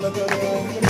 love, love.